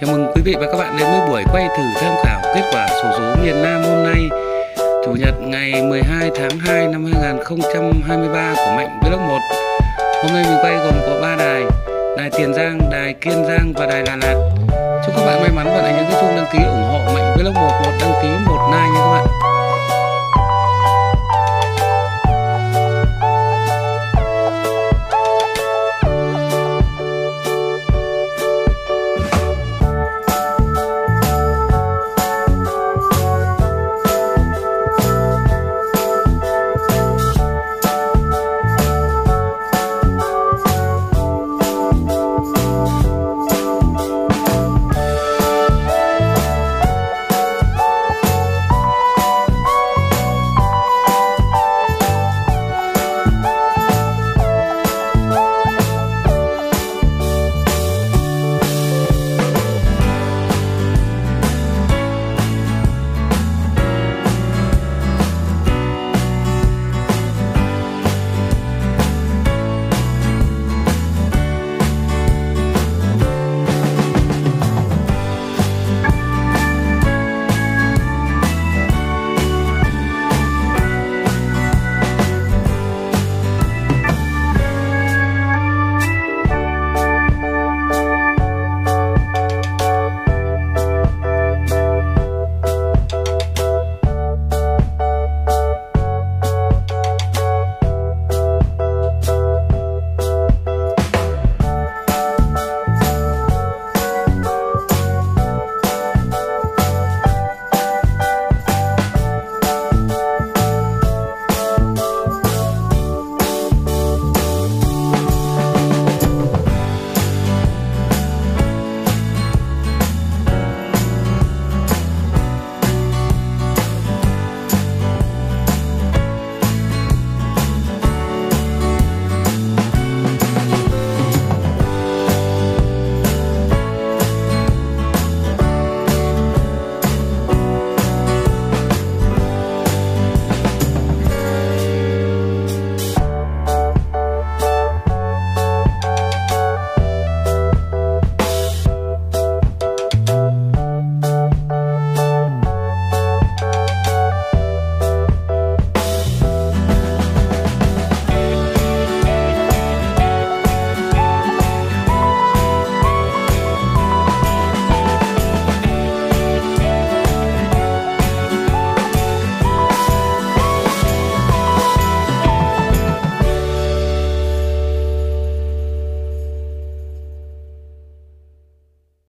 Chào mừng quý vị và các bạn đến với buổi quay thử tham khảo kết quả sổ số miền Nam hôm nay Chủ nhật ngày 12 tháng 2 năm 2023 của Mạnh Vlog 1 Hôm nay mình quay gồm có 3 đài Đài Tiền Giang, Đài Kiên Giang và Đài Đà Lạt. Chúc các bạn may mắn và đánh những cái chuông đăng ký ủng hộ Mạnh Vlog 1 một đăng